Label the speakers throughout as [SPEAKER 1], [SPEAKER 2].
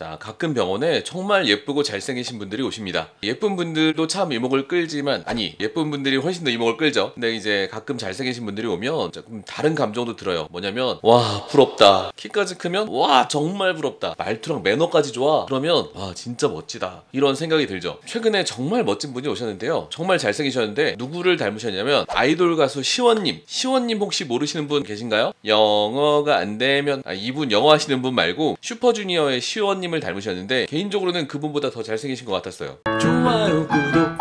[SPEAKER 1] 자, 가끔 병원에 정말 예쁘고 잘생기신 분들이 오십니다. 예쁜 분들도 참 이목을 끌지만, 아니, 예쁜 분들이 훨씬 더 이목을 끌죠. 근데 이제 가끔 잘생기신 분들이 오면 조금 다른 감정도 들어요. 뭐냐면, 와, 부럽다. 키까지 크면, 와, 정말 부럽다. 말투랑 매너까지 좋아. 그러면, 와, 진짜 멋지다. 이런 생각이 들죠. 최근에 정말 멋진 분이 오셨는데요. 정말 잘생기셨는데, 누구를 닮으셨냐면, 아이돌 가수 시원님. 시원님 혹시 모르시는 분 계신가요? 영어가 안 되면, 아, 이분 영어 하시는 분 말고, 슈퍼주니어의 시원님 을 닮으셨는데, 개인적으로는 그분보다 더 잘생기신 것 같았어요. 좋아요, 구독.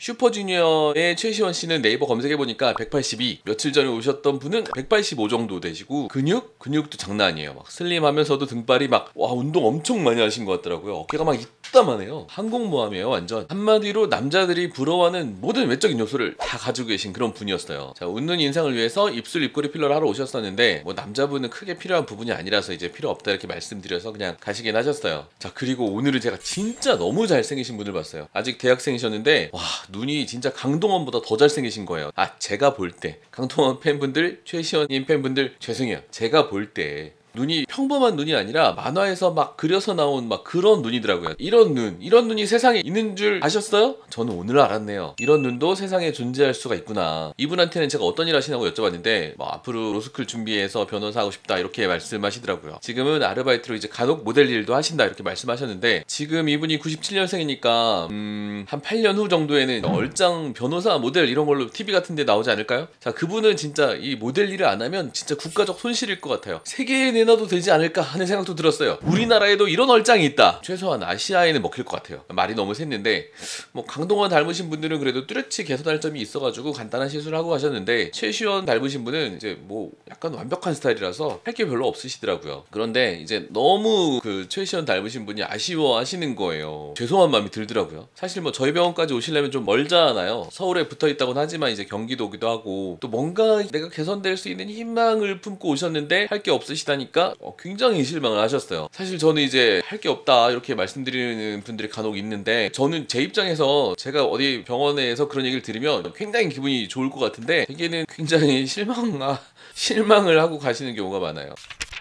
[SPEAKER 1] 슈퍼주니어의 최시원 씨는 네이버 검색해보니까 182 며칠 전에 오셨던 분은 185 정도 되시고 근육? 근육도 장난 아니에요 막 슬림하면서도 등발이 막 와 운동 엄청 많이 하신 것 같더라고요 어깨가 막 이따만해요. 항공모함이에요 완전. 한마디로 남자들이 부러워하는 모든 외적인 요소를 다 가지고 계신 그런 분이었어요. 자 웃는 인상을 위해서 입술 입꼬리 필러를 하러 오셨었는데 뭐 남자분은 크게 필요한 부분이 아니라서 이제 필요 없다 이렇게 말씀드려서 그냥 가시긴 하셨어요. 자 그리고 오늘은 제가 진짜 너무 잘생기신 분을 봤어요. 아직 대학생이셨는데 와 눈이 진짜 강동원보다 더 잘생기신 거예요. 아 제가 볼 때. 강동원 팬분들 최시원님 팬분들 죄송해요. 제가 볼 때 눈이 평범한 눈이 아니라 만화에서 막 그려서 나온 막 그런 눈이더라고요. 이런 눈, 이런 눈이 세상에 있는 줄 아셨어요? 저는 오늘 알았네요. 이런 눈도 세상에 존재할 수가 있구나. 이분한테는 제가 어떤 일 하시냐고 여쭤봤는데 뭐 앞으로 로스쿨 준비해서 변호사 하고 싶다 이렇게 말씀하시더라고요. 지금은 아르바이트로 이제 간혹 모델 일도 하신다 이렇게 말씀하셨는데 지금 이분이 97년생이니까 음, 한 8년 후 정도에는 얼짱 변호사 모델 이런 걸로 TV 같은 데 나오지 않을까요? 자, 그분은 진짜 이 모델 일을 안 하면 진짜 국가적 손실일 것 같아요. 세계에 내놔도 되지 않을까 하는 생각도 들었어요. 우리나라에도 이런 얼짱이 있다. 최소한 아시아에는 먹힐 것 같아요. 말이 너무 샜는데 뭐 강동원 닮으신 분들은 그래도 뚜렷이 개선할 점이 있어가지고 간단한 시술을 하고 가셨는데 최시원 닮으신 분은 이제 뭐 약간 완벽한 스타일이라서 할 게 별로 없으시더라고요. 그런데 이제 너무 그 최시원 닮으신 분이 아쉬워하시는 거예요. 죄송한 마음이 들더라고요. 사실 뭐 저희 병원까지 오시려면 좀 멀잖아요. 서울에 붙어 있다고는 하지만 이제 경기도기도 하고 또 뭔가 내가 개선될 수 있는 희망을 품고 오셨는데 할 게 없으시다니 까 어, 굉장히 실망을 하셨어요. 사실 저는 이제 할 게 없다 이렇게 말씀드리는 분들이 간혹 있는데 저는 제 입장에서 제가 어디 병원에서 그런 얘기를 들으면 굉장히 기분이 좋을 것 같은데 대개는 굉장히 실망 아, 실망을 하고 가시는 경우가 많아요.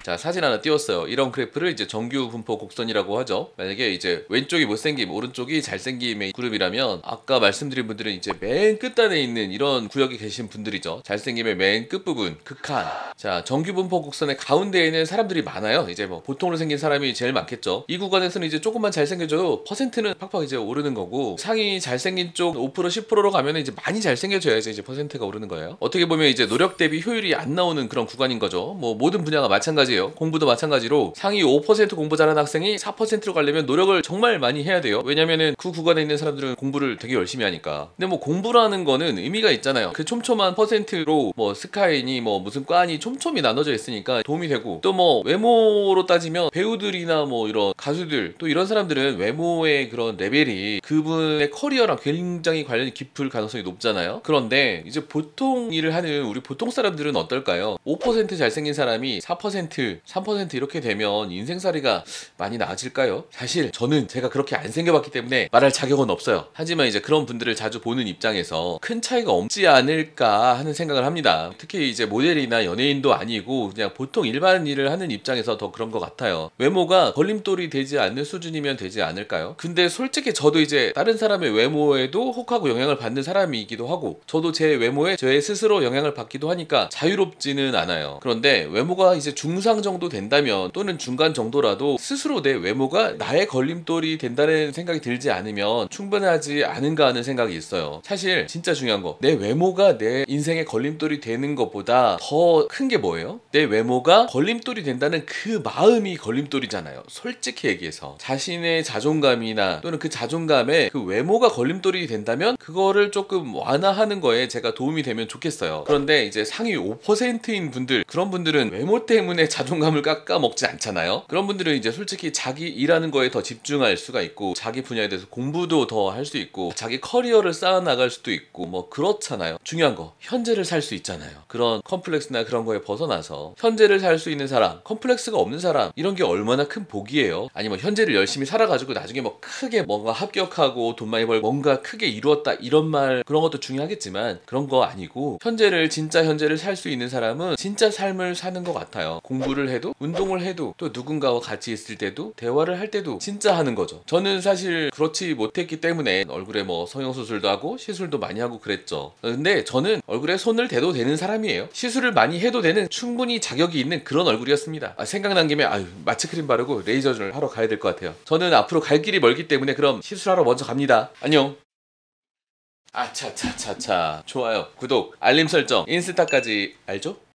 [SPEAKER 1] 자 사진 하나 띄웠어요. 이런 그래프를 이제 정규 분포 곡선이라고 하죠. 만약에 이제 왼쪽이 못생김 오른쪽이 잘생김의 그룹이라면 아까 말씀드린 분들은 이제 맨 끝단에 있는 이런 구역에 계신 분들이죠. 잘생김의 맨 끝부분 극한. 자 정규 분포 곡선의 가운데에는 사람들이 많아요. 이제 뭐 보통으로 생긴 사람이 제일 많겠죠. 이 구간에서는 이제 조금만 잘생겨져도 퍼센트는 팍팍 이제 오르는 거고 상이 잘생긴 쪽 5% 10%로 가면 이제 많이 잘생겨져야지 이제 퍼센트가 오르는 거예요. 어떻게 보면 이제 노력 대비 효율이 안 나오는 그런 구간인 거죠. 뭐 모든 분야가 마찬가지 예요 공부도 마찬가지로 상위 5% 공부 잘하는 학생이 4%로 가려면 노력을 정말 많이 해야 돼요. 왜냐면은 그 구간에 있는 사람들은 공부를 되게 열심히 하니까. 근데 뭐 공부라는 거는 의미가 있잖아요. 그 촘촘한 퍼센트로 뭐 스카이니 뭐 무슨 과니 촘촘히 나눠져 있으니까 도움이 되고 또 뭐 외모로 따지면 배우들이나 뭐 이런 가수들 또 이런 사람들은 외모의 그런 레벨이 그분의 커리어랑 굉장히 관련이 깊을 가능성이 높잖아요. 그런데 이제 보통 일을 하는 우리 보통 사람들은 어떨까요? 5% 잘생긴 사람이 4% 3% 이렇게 되면 인생살이가 많이 나아질까요? 사실 저는 제가 그렇게 안 생겨봤기 때문에 말할 자격은 없어요. 하지만 이제 그런 분들을 자주 보는 입장에서 큰 차이가 없지 않을까 하는 생각을 합니다. 특히 이제 모델이나 연예인도 아니고 그냥 보통 일반 일을 하는 입장에서 더 그런 것 같아요. 외모가 걸림돌이 되지 않는 수준이면 되지 않을까요? 근데 솔직히 저도 이제 다른 사람의 외모에도 혹하고 영향을 받는 사람이기도 하고 저도 제 외모에 제 스스로 영향을 받기도 하니까 자유롭지는 않아요. 그런데 외모가 이제 중상 정도 된다면 또는 중간 정도라도 스스로 내 외모가 나의 걸림돌이 된다는 생각이 들지 않으면 충분하지 않은가 하는 생각이 있어요. 사실 진짜 중요한 거 내 외모가 내 인생의 걸림돌이 되는 것보다 더 큰 게 뭐예요? 내 외모가 걸림돌이 된다는 그 마음이 걸림돌이잖아요. 솔직히 얘기해서 자신의 자존감이나 또는 그 자존감에 그 외모가 걸림돌이 된다면 그거를 조금 완화하는 거에 제가 도움이 되면 좋겠어요. 그런데 이제 상위 5%인 분들 그런 분들은 외모 때문에 자존감을 깎아 먹지 않잖아요. 그런 분들은 이제 솔직히 자기 일하는 거에 더 집중할 수가 있고 자기 분야에 대해서 공부도 더 할 수 있고 자기 커리어를 쌓아 나갈 수도 있고 뭐 그렇잖아요. 중요한 거 현재를 살 수 있잖아요. 그런 컴플렉스나 그런 거에 벗어나서 현재를 살 수 있는 사람, 컴플렉스가 없는 사람 이런 게 얼마나 큰 복이에요. 아니면 현재를 열심히 살아가지고 나중에 뭐 크게 뭔가 합격하고 돈 많이 벌고 뭔가 크게 이루었다 이런 말 그런 것도 중요하겠지만 그런 거 아니고 현재를 진짜 현재를 살 수 있는 사람은 진짜 삶을 사는 것 같아요. 공부 공부를 해도 운동을 해도 또 누군가와 같이 있을 때도 대화를 할 때도 진짜 하는 거죠. 저는 사실 그렇지 못했기 때문에 얼굴에 뭐 성형수술도 하고 시술도 많이 하고 그랬죠. 근데 저는 얼굴에 손을 대도 되는 사람이에요. 시술을 많이 해도 되는 충분히 자격이 있는 그런 얼굴이었습니다. 아, 생각난 김에 아유 마취크림 바르고 레이저를 하러 가야 될 것 같아요. 저는 앞으로 갈 길이 멀기 때문에 그럼 시술하러 먼저 갑니다. 안녕. 아차차차차 좋아요 구독 알림 설정 인스타까지 알죠?